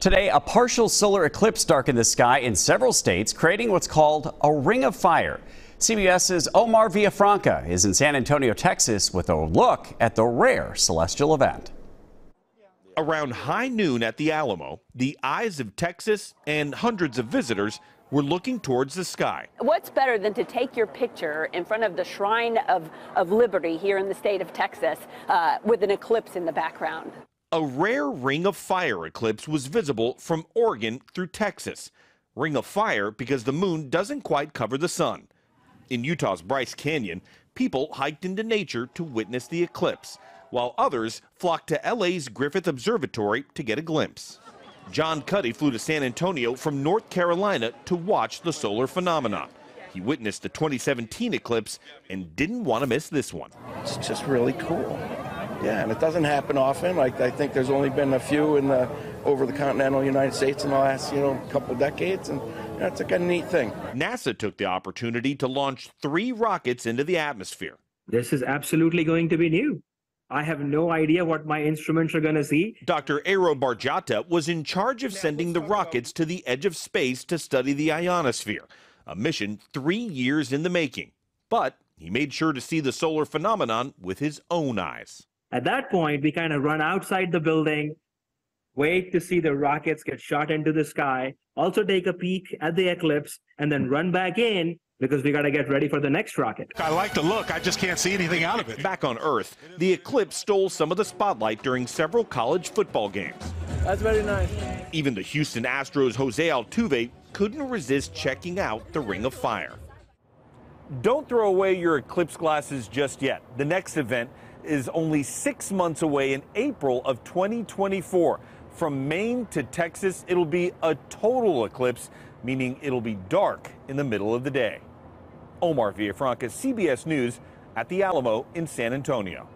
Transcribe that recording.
Today, a partial solar eclipse darkened the sky in several states, creating what's called a ring of fire. CBS's Omar Villafranca is in San Antonio, Texas, with a look at the rare celestial event. Around high noon at the Alamo, the eyes of Texas and hundreds of visitors were looking towards the sky. What's better than to take your picture in front of the Shrine of, of Liberty here in the state of Texas uh, with an eclipse in the background? A rare ring of fire eclipse was visible from Oregon through Texas. Ring of fire because the moon doesn't quite cover the sun. In Utah's Bryce Canyon, people hiked into nature to witness the eclipse, while others flocked to LA's Griffith Observatory to get a glimpse. John Cuddy flew to San Antonio from North Carolina to watch the solar phenomenon. He witnessed the 2017 eclipse and didn't want to miss this one. It's just really cool. Yeah, and it doesn't happen often. Like I think there's only been a few in the over the continental United States in the last you know couple decades, and that's like a neat thing. NASA took the opportunity to launch three rockets into the atmosphere. This is absolutely going to be new. I have no idea what my instruments are going to see. Dr. Aroh Barjatya was in charge of sending the rockets to the edge of space to study the ionosphere, a mission three years in the making. But he made sure to see the solar phenomenon with his own eyes. At that point, we kind of run outside the building, wait to see the rockets get shot into the sky, also take a peek at the eclipse, and then run back in because we got to get ready for the next rocket. I like the look, I just can't see anything out of it. Back on Earth, the eclipse stole some of the spotlight during several college football games. That's very nice. Even the Houston Astros' Jose Altuve couldn't resist checking out the Ring of Fire. Don't throw away your eclipse glasses just yet. The next event is only six months away in April of 2024. From Maine to Texas, it'll be a total eclipse, meaning it'll be dark in the middle of the day. Omar Villafranca, CBS News at the Alamo in San Antonio.